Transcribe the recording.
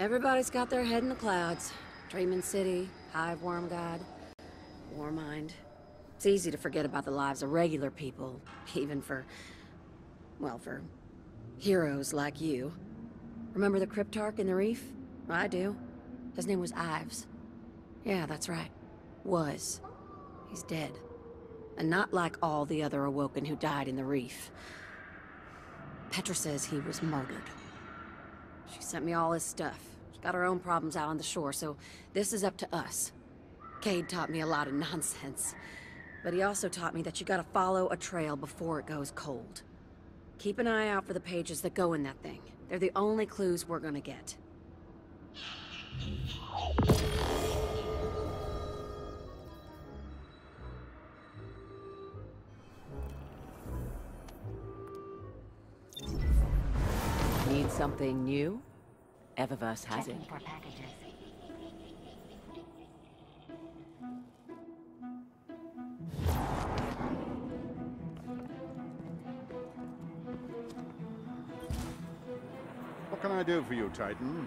Everybody's got their head in the clouds. Dreaming City, Hive Worm God, Warmind. It's easy to forget about the lives of regular people, even for... well, for heroes like you. Remember the Cryptarch in the Reef? I do. His name was Ives. Yeah, that's right. Was. He's dead. And not like all the other Awoken who died in the Reef. Petra says he was murdered. Sent me all his stuff. She's got her own problems out on the shore, so this is up to us. Cayde taught me a lot of nonsense. But he also taught me that you gotta follow a trail before it goes cold. Keep an eye out for the pages that go in that thing. They're the only clues we're gonna get. Need something new? Eververse has it. For packages. What can I do for you, Titan?